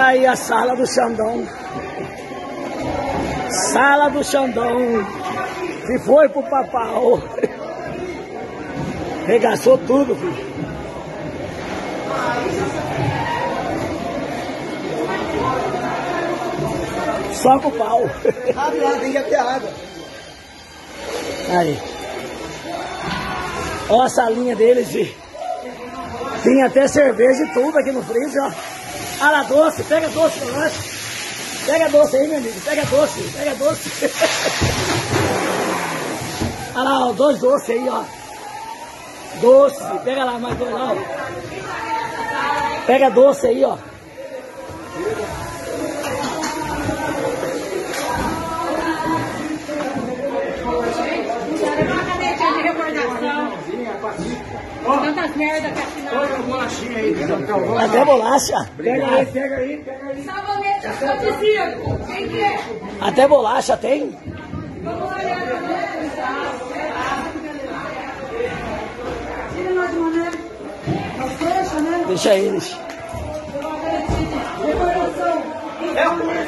Aí a sala do Xandão. Sala do Xandão. Que foi pro papau. Regaçou tudo, filho. Só com o pau. Abre lá, tem que ter água. Aí. Olha a salinha deles, filho. Tem até cerveja e tudo aqui no freezer, ó. Ah lá, doce, pega doce pra nós. Pega doce aí, meu amigo, pega doce, pega doce. Olha lá, ó, dois doces aí, ó. Doce, pega lá mais dois lá, ó. Pega doce aí, ó. Tantas merdas que afinal. Até bolacha. Pega aí, pega aí, pega aí. Sabonete afrodisíaco. Quem que é? Até bolacha tem. Vamos olhar também. Tira nós de maneira. Nós fecha, né? Deixa eles. É chegou.